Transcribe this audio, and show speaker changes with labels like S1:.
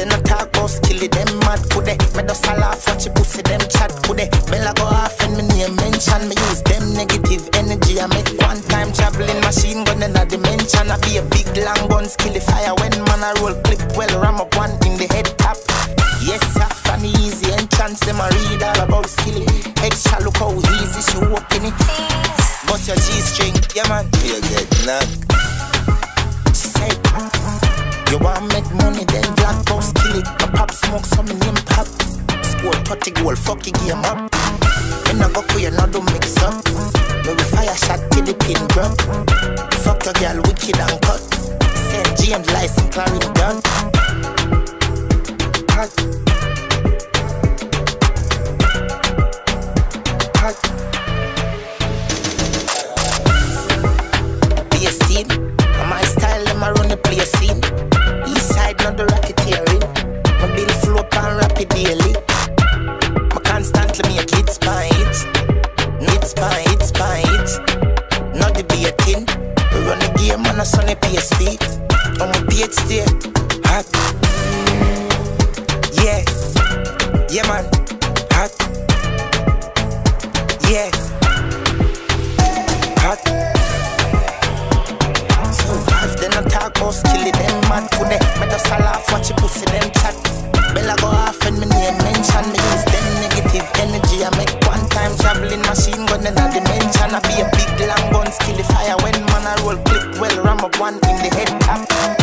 S1: Then I talk about skill it, them mad could they? Me a laugh watch you pussy them chat could they? Bella go off me name mention me use them negative energy. I make one time traveling machine gun in a dimension. I be a big long gun skill fire when man I roll clip well ram up one in the head top. Yes, sir, funny easy entrance. Them I read all about skilly. Extra look how easy she walking it. Bust your G string, yeah man. You get knocked. She said, You want make money, then black box kill it. My pop smoke, some name pop. Score 30 goal, fuck your game up. When I go for you, now do mix up. We fire shot till the pin drop. Fuck your girl, wicked and cut. Send and license, clearing done. Hot. My style, I run the play scene. East side, not the racketeering. My bill flow daily. Hits by. Not the be a thing. We run the game on a sunny PSP. On my PH stay. Hot. Yeah. Yeah, man. Hot. Yeah. Hot. So hot, then I talk about skill it, them mad could they? Me just a laugh, watch you pussy, them be a big long gun skill fire when man I roll clip well ram up one in the head top.